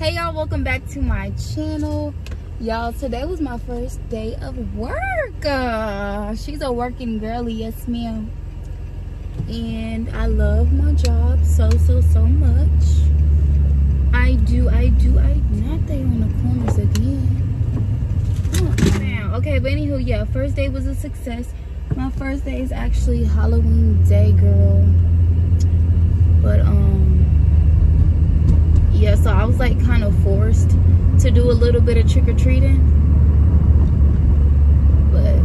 hey y'all welcome back to my channel. Y'all today was my first day of work. Uh, she's a working girly yes ma'am. And i love my job so so so much. I do i do i not they on the corners again. Okay but anywho yeah first day was a success. My first day is actually halloween day girl. But um yeah so i was like kind of forced to do a little bit of trick-or-treating. But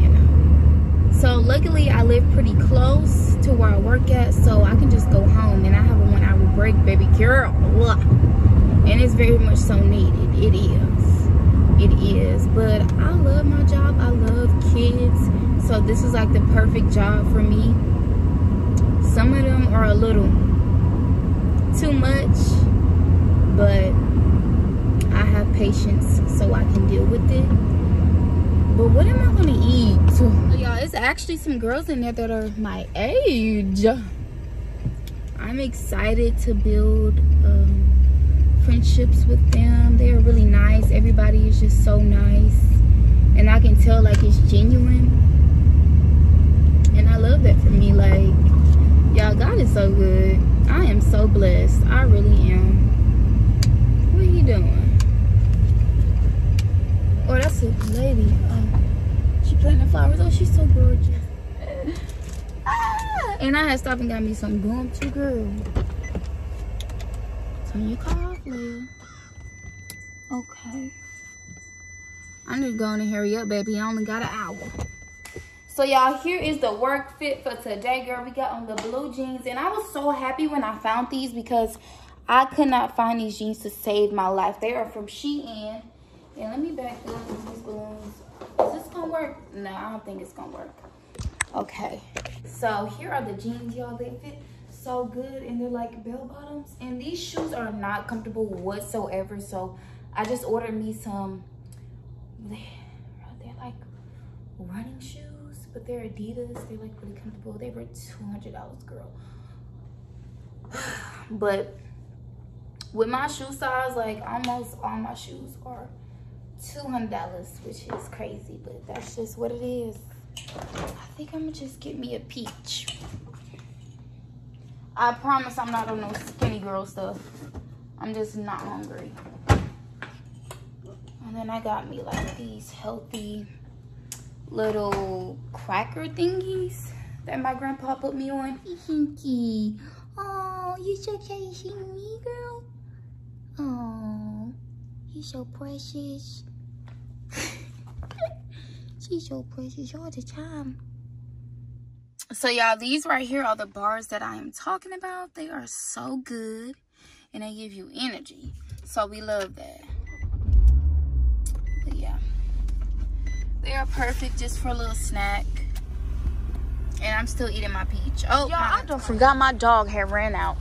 you know so luckily i live pretty close to where i work at so i can just go home and i have a one hour break baby girl. And it's very much so needed. It is. It is. But i love my job. I love kids. So this is like the perfect job for me. Some of them are a little too much, but I have patience so I can deal with it. But what am I gonna eat? Y'all, it's actually some girls in there that are my age. I'm excited to build um, friendships with them. They are really nice. Everybody is just so nice. And I can tell like it's genuine. And I love that for me. Like, y'all, God is so good. I am so blessed. I really am. What are you doing? Oh, that's a lady. Oh, she planting flowers. Oh, she's so gorgeous. ah, and I had stopped and got me some gum too, girl. Turn your car off, Leah. Okay. I need to go in and hurry up, baby. I only got an hour. So y'all, here is the work fit for today, girl. We got on the blue jeans. And I was so happy when I found these because I could not find these jeans to save my life. They are from Shein. And let me back up these balloons. Is this gonna work? No, I don't think it's gonna work. Okay. So here are the jeans, y'all. They fit so good and they're like bell bottoms. And these shoes are not comfortable whatsoever. So I just ordered me some, they're like running shoes but they're Adidas. They're like really comfortable. They were $200, girl. but with my shoe size, like almost all my shoes are $200, which is crazy, but that's just what it is. I think I'm gonna just get me a peach. I promise I'm not on no skinny girl stuff. I'm just not hungry. And then I got me like these healthy little cracker thingies that my grandpa put me on. Hinky. Oh, you so me, girl. Oh, you so precious. She's so precious all the time. So y'all, these right here are the bars that I am talking about. They are so good and they give you energy. So we love that. But yeah. They are perfect just for a little snack. And I'm still eating my peach. Oh, y'all, I don't forgot my dog had ran out.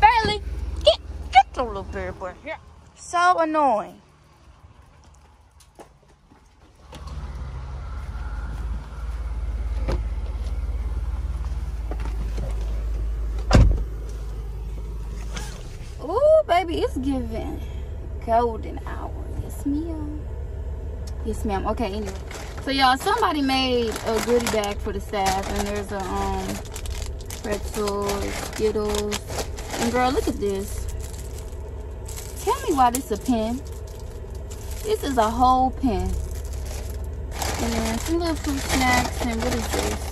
Bailey, get get the little bear boy here. So annoying. Ooh, baby, it's giving golden hour. Yes, ma'am. Yes, ma'am. Okay, anyway. So y'all, somebody made a goodie bag for the staff and there's a um pretzel, Skittles. And girl, look at this. Tell me why this is a pen. This is a whole pen. And then some little fruit snacks and what is this?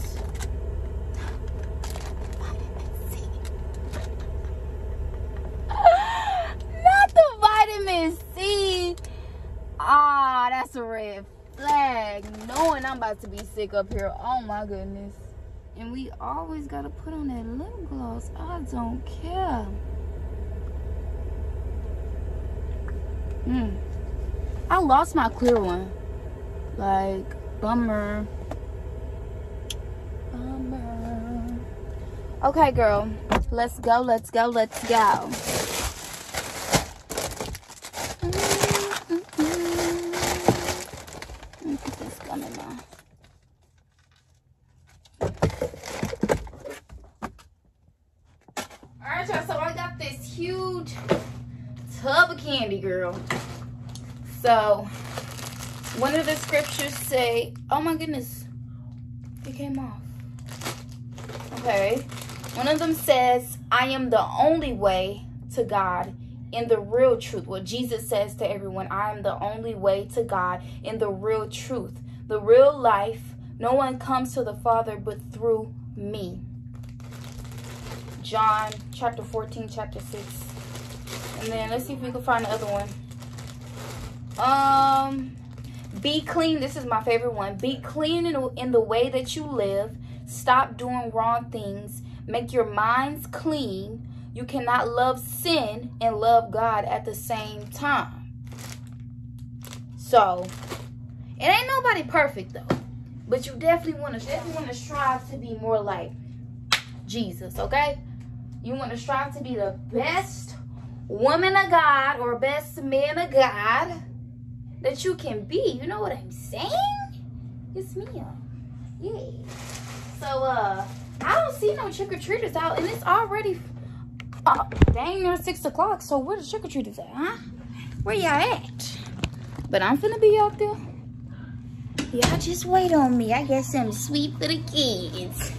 that's a red flag. Knowing I'm about to be sick up here. Oh my goodness. And we always gotta put on that lip gloss. I don't care. Hmm. I lost my clear one. Like, bummer. Bummer. Okay, girl. Let's go, let's go, let's go. so I got this huge tub of candy, girl. So, one of the scriptures say, oh my goodness, it came off. Okay. One of them says, I am the only way to God in the real truth. What Jesus says to everyone, I am the only way to God in the real truth. The real life. No one comes to the Father but through me. John chapter 14, chapter 6. And then let's see if we can find the other one. Um, be clean. This is my favorite one. Be clean in, in the way that you live. Stop doing wrong things. Make your minds clean. You cannot love sin and love God at the same time. So, it ain't nobody perfect though. But you definitely want to definitely want to strive to be more like Jesus, okay? You want to strive to be the best woman of God or best man of God that you can be. You know what I'm saying? It's me. Yeah. So, uh, I don't see no trick-or-treaters out, and it's already uh, dang near 6 o'clock. So, where the trick-or-treaters at, huh? Where y'all at? But I'm finna be out there. Y'all just wait on me. I got something sweet for the kids.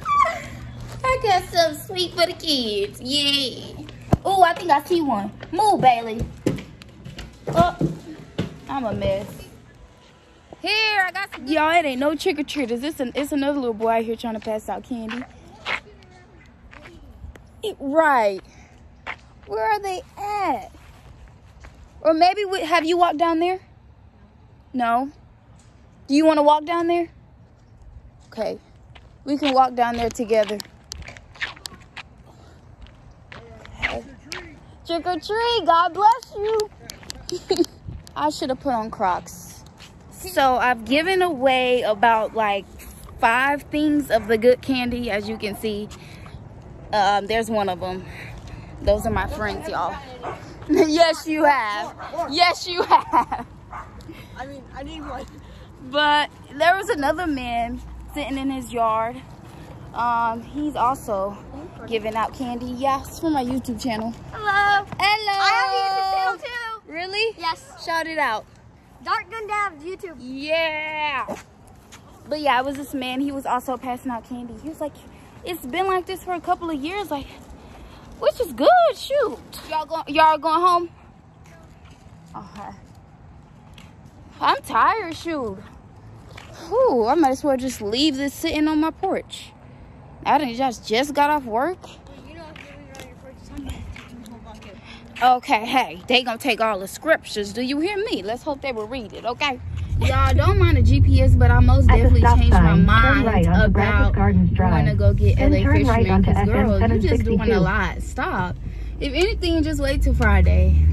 I got something sweet for the kids. Yeah. Oh, I think I see one. Move, Bailey. Oh, I'm a mess. Here, I got some. Y'all, it ain't no trick or treaters. It's, an, it's another little boy out here trying to pass out candy. It, right. Where are they at? Or maybe, we, have you walked down there? No? Do you want to walk down there? Okay. We can walk down there together. Trick or treat. God bless you. I should have put on Crocs. So I've given away about like five things of the good candy, as you can see. Um, there's one of them. Those are my friends, y'all. yes, you have. Yes, you have. I mean, I need one. But there was another man sitting in his yard. Um, he's also giving out candy. Yes, for my YouTube channel. Hello. Hello. I have a YouTube channel too. Really? Yes. Shout it out. Dark Gun Dabs YouTube. Yeah. But yeah, it was this man. He was also passing out candy. He was like, it's been like this for a couple of years. Like, which is good. Shoot. Y'all going, y'all going home? Okay. I'm tired, shoot. Whew, I might as well just leave this sitting on my porch. I didn't just just got off work. You know, if you're on your first time, Okay, hey, they gonna take all the scriptures. Do you hear me? Let's hope they will read it, okay? Y'all don't mind the GPS, but I most At definitely stop changed my sign, turn mind right onto about going to go get Then LA turn right Fisherman. Cause FM girl, you just doing a lot. Stop. If anything, just wait till Friday.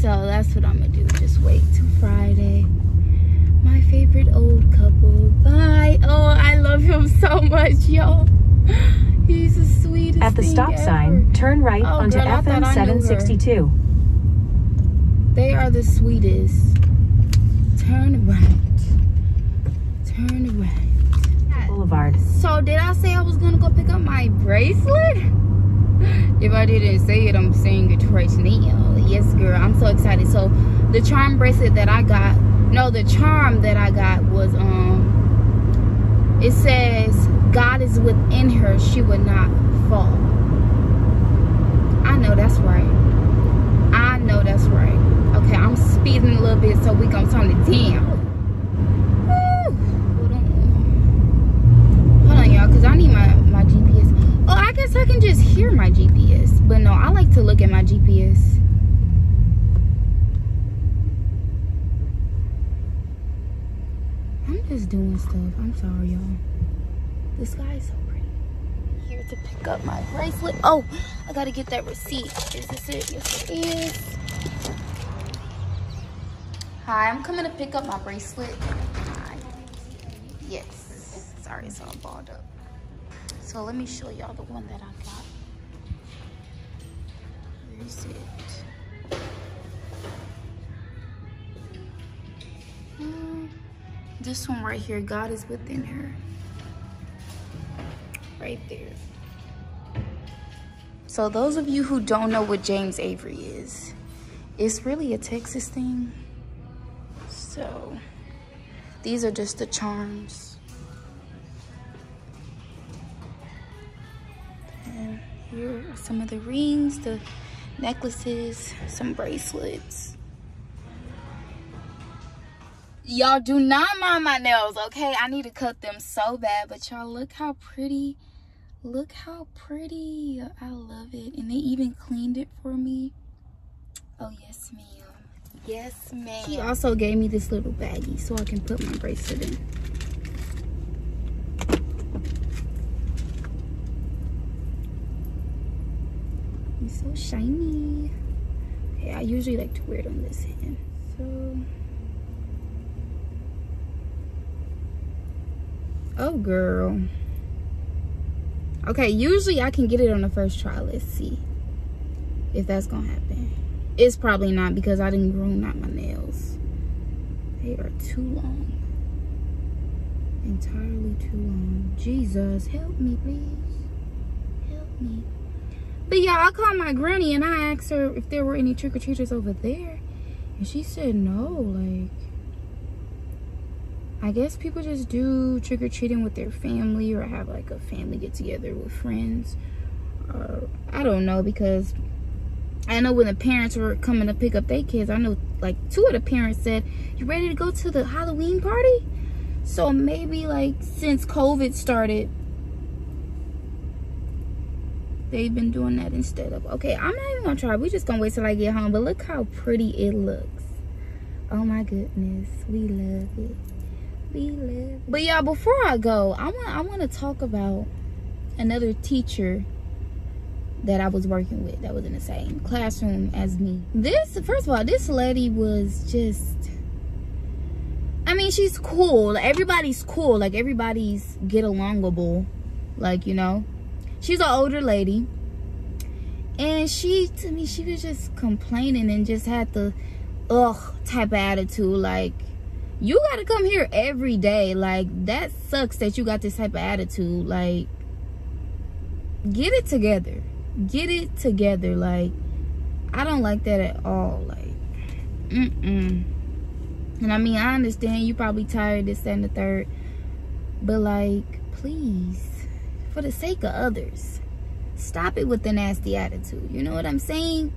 So that's what I'm gonna do. Just wait till Friday. My favorite old couple. Bye. Oh, I love him so much, y'all. He's the sweetest. At the stop ever. sign, turn right Oh, onto girl, FM I knew her. 762. They are the sweetest. Turn right. Turn right. Boulevard. So did I say I was gonna go pick up my bracelet? If I didn't say it, I'm saying it right now. Yes, girl. I'm so excited. So the charm bracelet that I got, no, the charm that I got was um it says God is within her, she would not fall. I know that's right. I know that's right. Okay, I'm speeding a little bit so we gonna turn it down. Hold on. Hold on, y'all, because I need my, my GPS. Oh, I guess I can just hear my GPS. But no, I like to look at my GPS. I'm just doing stuff. I'm sorry, y'all. The sky is so pretty. Here to pick up my bracelet. Oh, I gotta get that receipt. Is this it? Yes, it is. Hi, I'm coming to pick up my bracelet. Hi. Yes. Sorry, it's all balled up. So let me show y'all the one that I got. Where is it? Hmm, This one right here, God is within her. Right there. So those of you who don't know what James Avery is, it's really a Texas thing. So these are just the charms. And here are some of the rings, the necklaces, some bracelets. Y'all do not mind my nails, okay? I need to cut them so bad, but y'all look how pretty. Look how pretty. I love it. And they even cleaned it for me. Oh, yes, ma'am. Yes, ma'am. He also gave me this little baggie so I can put my bracelet in. It's so shiny. Okay, I usually like to wear it on this hand. So... Oh, girl. Okay, usually I can get it on the first try. Let's see if that's gonna happen. It's probably not because I didn't groom out my nails. They are too long. Entirely too long. Jesus, help me, please. Help me. But yeah, I called my granny and I asked her if there were any trick-or-treaters over there. And she said no, like... I guess people just do trick-or-treating with their family or have like a family get-together with friends. Or, I don't know because I know when the parents were coming to pick up their kids, I know like two of the parents said, you ready to go to the Halloween party? So maybe like since COVID started, they've been doing that instead of, okay, I'm not even gonna try. We're just gonna wait till I get home. But look how pretty it looks. Oh my goodness, we love it. We love it. But yeah, before I go, I want I want to talk about another teacher that I was working with that was in the same classroom as me. This, first of all, this lady was just, I mean, she's cool. Everybody's cool. Like, everybody's get alongable. Like, you know. She's an older lady. And she, to me, she was just complaining and just had the, ugh, type of attitude. Like, you got to come here every day. Like, that sucks that you got this type of attitude. Like, get it together. Get it together. Like i don't like that at all. Like mm-mm. And i mean i understand you probably tired this and the third. But like please for the sake of others stop it with the nasty attitude. You know what i'm saying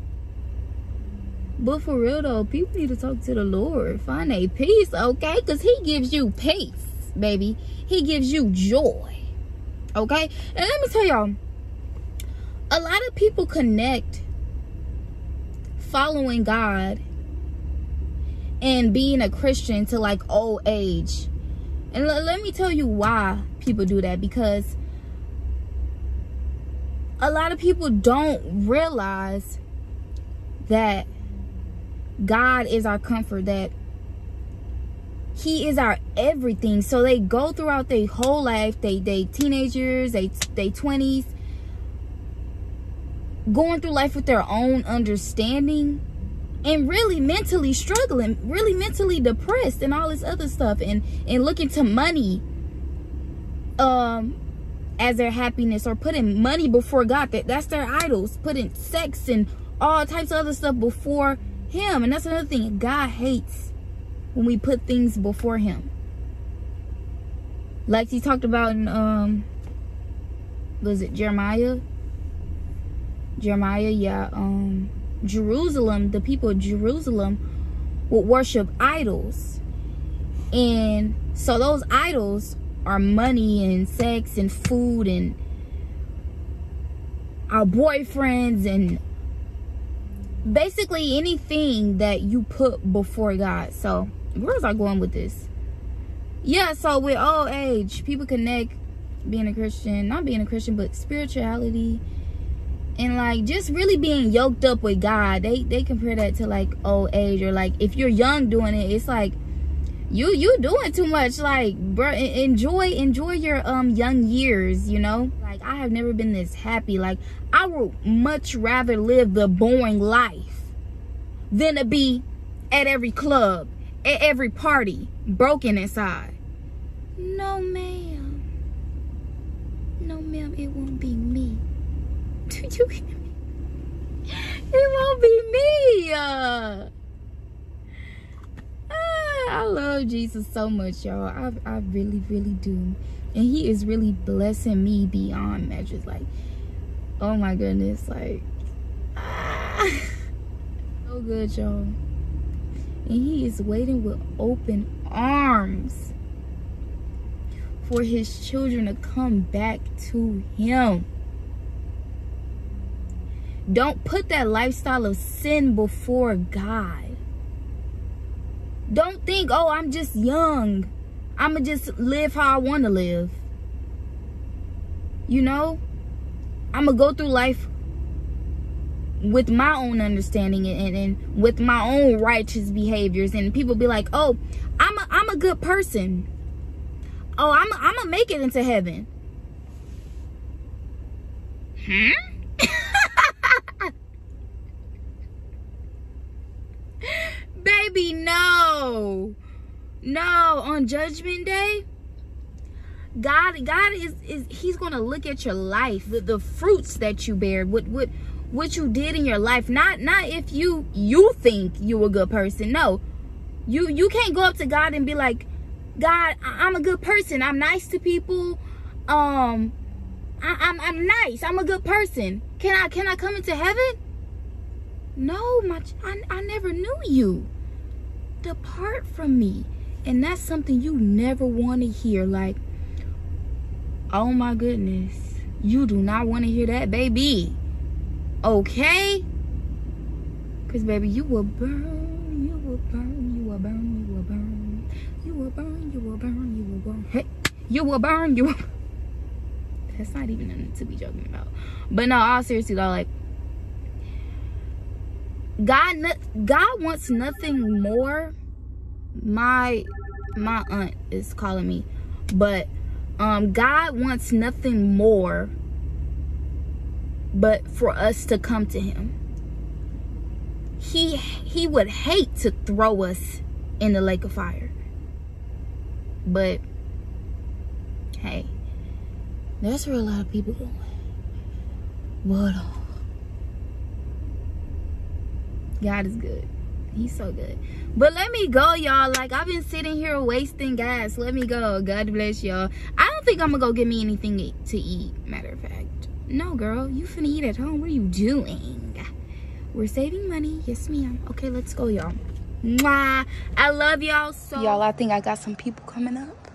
but for real though people need to talk to the lord. Find a peace okay? Because he gives you peace baby. He gives you joy okay? And let me tell y'all a lot of people connect following God and being a Christian to like old age. And let me tell you why people do that because a lot of people don't realize that God is our comfort, that he is our everything. So they go throughout their whole life, they they teenagers, they they 20s, going through life with their own understanding and really mentally struggling, really mentally depressed and all this other stuff and and looking to money um as their happiness or putting money before God. That that's their idols, putting sex and all types of other stuff before him. And that's another thing. God hates when we put things before him. Like he talked about in um was it Jeremiah Jeremiah, yeah, um, Jerusalem, the people of Jerusalem would worship idols. And so those idols are money and sex and food and our boyfriends and basically anything that you put before God. So where was I going with this? Yeah, so with old age, people connect being a Christian, not being a Christian, but spirituality and like just really being yoked up with God. They they compare that to like old age or like if you're young doing it, it's like you you doing too much. Like bro, enjoy enjoy your um young years. You know, like I have never been this happy. Like I would much rather live the boring life than to be at every club, at every party, broken inside. No, ma'am. No, ma'am, it won't be me. Do you hear me? it won't be me? Hallelujah. Ah, I love Jesus so much, y'all. I, I really, really do. And he is really blessing me beyond measures. Like, oh my goodness. Like, ah, so good, y'all. And he is waiting with open arms for his children to come back to him. Don't put that lifestyle of sin before God. Don't think, oh, I'm just young. I'm going to just live how I want to live. You know? I'm going to go through life with my own understanding and, and with my own righteous behaviors. And people be like, oh, I'm a, I'm a good person. Oh, I'm, I'm going to make it into heaven. Hmm? Baby, no. No, on judgment day, God God is is he's going to look at your life, the, the fruits that you bear, what what what you did in your life. Not not if you you think you a good person. No. You you can't go up to God and be like, "God, I'm a good person. I'm nice to people. Um I, I'm I'm nice. I'm a good person. Can I can I come into heaven?" No, my I, I never knew you. Depart from me. And that's something you never want to hear. Like, oh my goodness. You do not want to hear that, baby. Okay? Because, baby, you will burn. You will burn. You will burn. You will burn. You will burn. You will burn. You will burn. Hey, you will burn. You will. That's not even nothing to be joking about. But no, all seriously, though, like, God, God wants nothing more. My my aunt is calling me, but um, God wants nothing more but for us to come to Him. He He would hate to throw us in the lake of fire, but hey, that's where a lot of people going. But. Uh, God is good. He's so good. But let me go, y'all. Like, I've been sitting here wasting gas. Let me go. God bless y'all. I don't think I'm to go get me anything to eat, matter of fact. No, girl. You finna eat at home. What are you doing? We're saving money. Yes, ma'am. Okay, let's go, y'all. Mwah. I love y'all so. Y'all, I think I got some people coming up.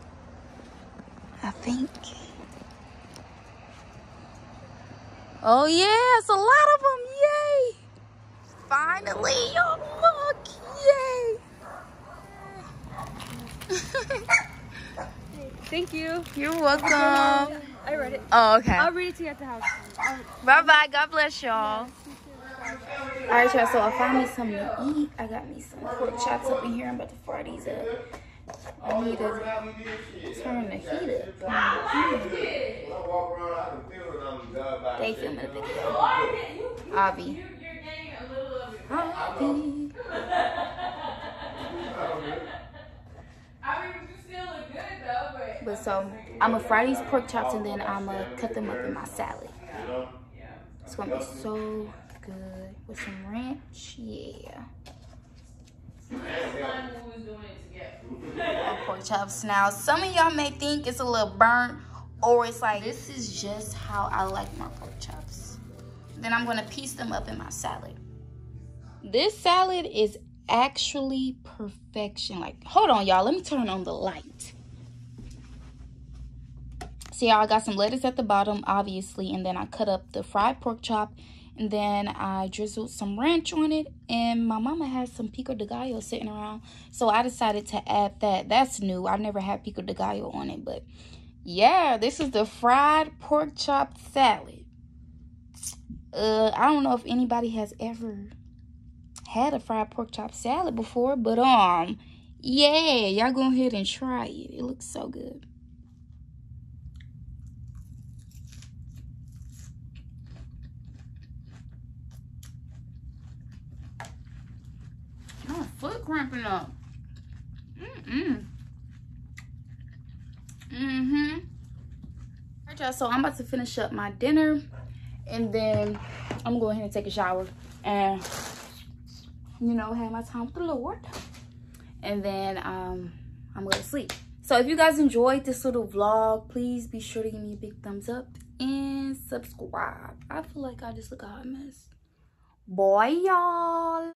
I think. Oh, yeah. It's a lot of them. Yay. Finally, oh look, yay! Thank you. You're welcome. I read it. Oh, okay. I'll read it to you at the house. Bye bye. God bless y'all. All right, y'all. So I found me something to eat. I got me some pork chops up in here. I'm about to fry these up. I need to turn the heat up. They filming a video. Avi. Avi. But so I'm gonna fry these pork chops and then I'm gonna cut them up in my salad. It's gonna be so good with some ranch. Yeah. pork chops. Now, some of y'all may think it's a little burnt or it's like, this is just how I like my pork chops. Then I'm gonna piece them up in my salad. This salad is actually perfection. Like, hold on, y'all. Let me turn on the light. See, I got some lettuce at the bottom, obviously, and then I cut up the fried pork chop, and then I drizzled some ranch on it, and my mama has some pico de gallo sitting around, so I decided to add that. That's new. I've never had pico de gallo on it, but yeah, this is the fried pork chop salad. Uh, I don't know if anybody has ever had a fried pork chop salad before, but um, yeah, y'all go ahead and try it. It looks so good. My foot cramping up. Mm-mm. Mm-hmm. Alright, y'all, so I'm about to finish up my dinner and then I'm going to go ahead and take a shower and you know, have my time with the Lord. And then um, I'm going to sleep. So if you guys enjoyed this little vlog, please be sure to give me a big thumbs up and subscribe. I feel like I just look a hot mess. Boy, y'all.